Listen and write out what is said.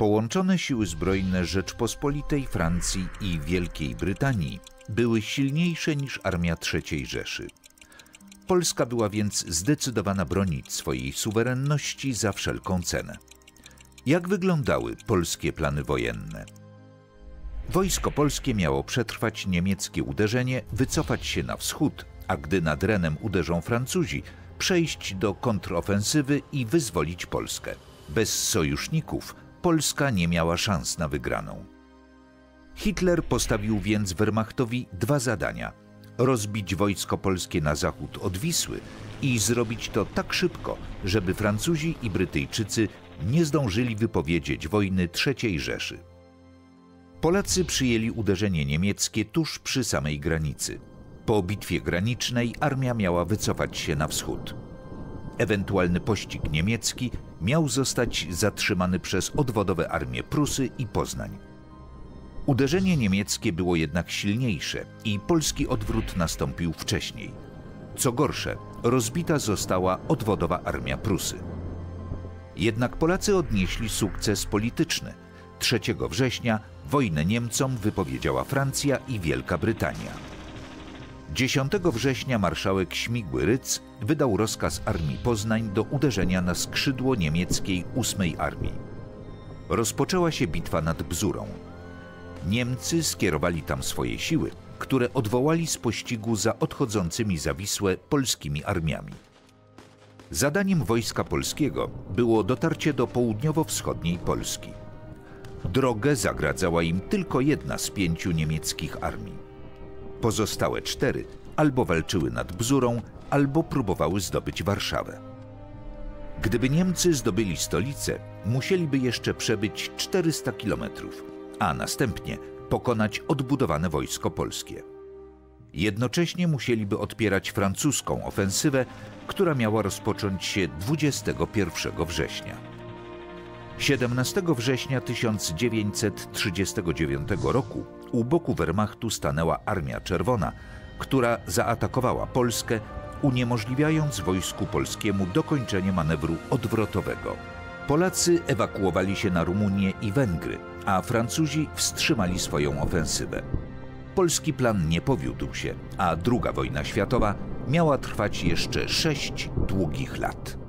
Połączone siły zbrojne Rzeczpospolitej, Francji i Wielkiej Brytanii były silniejsze niż armia III Rzeszy. Polska była więc zdecydowana bronić swojej suwerenności za wszelką cenę. Jak wyglądały polskie plany wojenne? Wojsko polskie miało przetrwać niemieckie uderzenie, wycofać się na wschód, a gdy nad Renem uderzą Francuzi, przejść do kontrofensywy i wyzwolić Polskę. Bez sojuszników Polska nie miała szans na wygraną. Hitler postawił więc Wehrmachtowi dwa zadania: rozbić wojsko polskie na zachód od Wisły i zrobić to tak szybko, żeby Francuzi i Brytyjczycy nie zdążyli wypowiedzieć wojny III Rzeszy. Polacy przyjęli uderzenie niemieckie tuż przy samej granicy. Po bitwie granicznej armia miała wycofać się na wschód. Ewentualny pościg niemiecki miał zostać zatrzymany przez odwodowe armie Prusy i Poznań. Uderzenie niemieckie było jednak silniejsze i polski odwrót nastąpił wcześniej. Co gorsze, rozbita została odwodowa armia Prusy. Jednak Polacy odnieśli sukces polityczny. 3 września wojnę Niemcom wypowiedziała Francja i Wielka Brytania. 10 września marszałek Śmigły Ryc wydał rozkaz Armii Poznań do uderzenia na skrzydło niemieckiej 8 Armii. Rozpoczęła się bitwa nad Bzurą. Niemcy skierowali tam swoje siły, które odwołali z pościgu za odchodzącymi za Wisłę polskimi armiami. Zadaniem wojska polskiego było dotarcie do południowo-wschodniej Polski. Drogę zagradzała im tylko jedna z pięciu niemieckich armii. Pozostałe cztery albo walczyły nad Bzurą, albo próbowały zdobyć Warszawę. Gdyby Niemcy zdobyli stolicę, musieliby jeszcze przebyć 400 kilometrów, a następnie pokonać odbudowane wojsko polskie. Jednocześnie musieliby odpierać francuską ofensywę, która miała rozpocząć się 21 września. 17 września 1939 roku u boku Wehrmachtu stanęła Armia Czerwona, która zaatakowała Polskę, uniemożliwiając wojsku polskiemu dokończenie manewru odwrotowego. Polacy ewakuowali się na Rumunię i Węgry, a Francuzi wstrzymali swoją ofensywę. Polski plan nie powiódł się, a II wojna światowa miała trwać jeszcze sześć długich lat.